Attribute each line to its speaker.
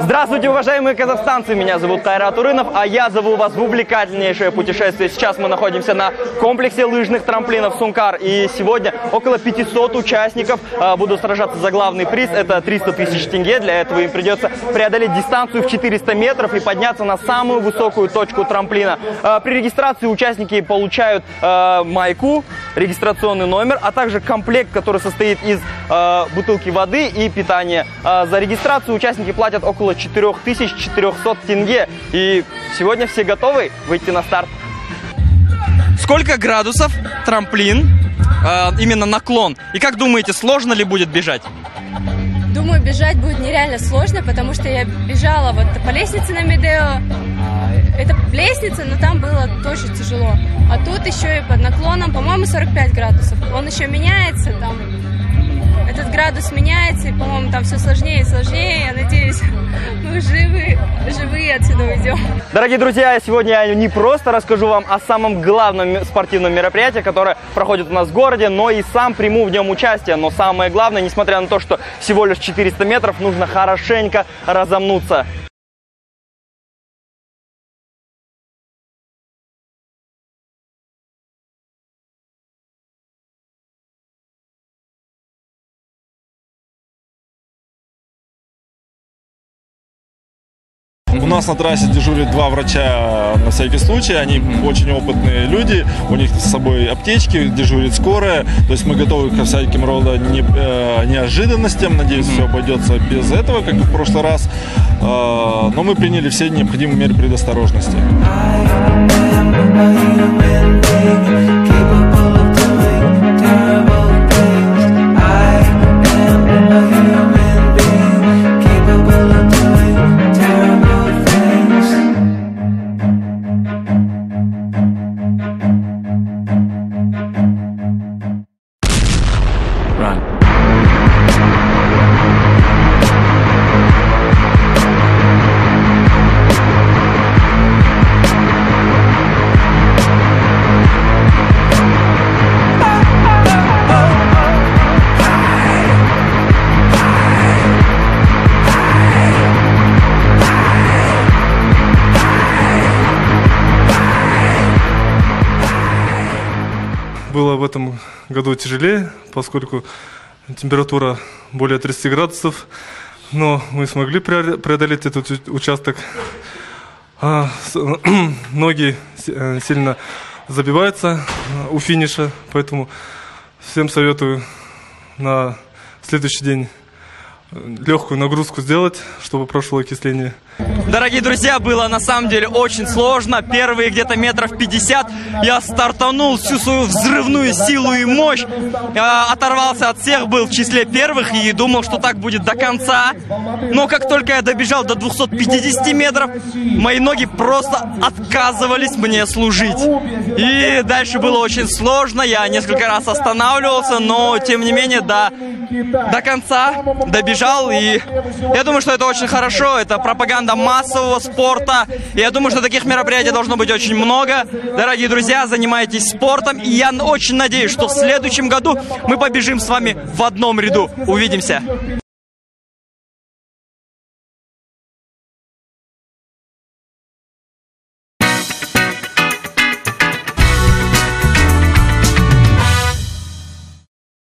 Speaker 1: Здравствуйте, уважаемые казахстанцы! Меня зовут Кайрат Урынов, а я зову вас в увлекательнейшее путешествие. Сейчас мы находимся на комплексе лыжных трамплинов Сункар. И сегодня около 500 участников а, будут сражаться за главный приз. Это 300 тысяч тенге. Для этого им придется преодолеть дистанцию в 400 метров и подняться на самую высокую точку трамплина. А, при регистрации участники получают а, майку, регистрационный номер, а также комплект, который состоит из бутылки воды и питания. За регистрацию участники платят около 4400 тенге. И сегодня все готовы выйти на старт. Сколько градусов трамплин, э, именно наклон? И как думаете, сложно ли будет бежать?
Speaker 2: Думаю, бежать будет нереально сложно, потому что я бежала вот по лестнице на Медео. Это лестница, но там было тоже тяжело. А тут еще и под наклоном, по-моему, 45 градусов. Он еще меняется там. Этот градус меняется, и, по-моему, там все сложнее и сложнее. Я надеюсь, мы живы, живые отсюда уйдем.
Speaker 1: Дорогие друзья, сегодня я не просто расскажу вам о самом главном спортивном мероприятии, которое проходит у нас в городе, но и сам приму в нем участие. Но самое главное, несмотря на то, что всего лишь 400 метров, нужно хорошенько разомнуться.
Speaker 3: Нас на трассе дежурят два врача на всякий случай. Они очень опытные люди. У них с собой аптечки, дежурит скорая. То есть мы готовы ко всяким рода не- э, неожиданностям. Надеюсь, все обойдется без этого, как и в прошлый раз. Э, Но мы приняли все необходимые меры предосторожности. run.
Speaker 4: Было в этом году тяжелее, поскольку температура более 30 градусов, но мы смогли преодоле- преодолеть этот участок. А, ноги э, сильно забиваются э, у финиша, поэтому всем советую на следующий день легкую нагрузку сделать, чтобы прошло окисление.
Speaker 1: Дорогие друзья, было на самом деле очень сложно. Первые где-то метров 50 я стартанул всю свою взрывную силу и мощь. Я оторвался от всех, был в числе первых и думал, что так будет до конца. Но как только я добежал до 250 метров, мои ноги просто отказывались мне служить. И дальше было очень сложно, я несколько раз останавливался, но тем не менее до, до конца добежал. И я думаю, что это очень хорошо, это пропаганда массового спорта. И я думаю, что таких мероприятий должно быть очень много. Дорогие друзья, занимайтесь спортом. И я очень надеюсь, что в следующем году мы побежим с вами в одном ряду. Увидимся.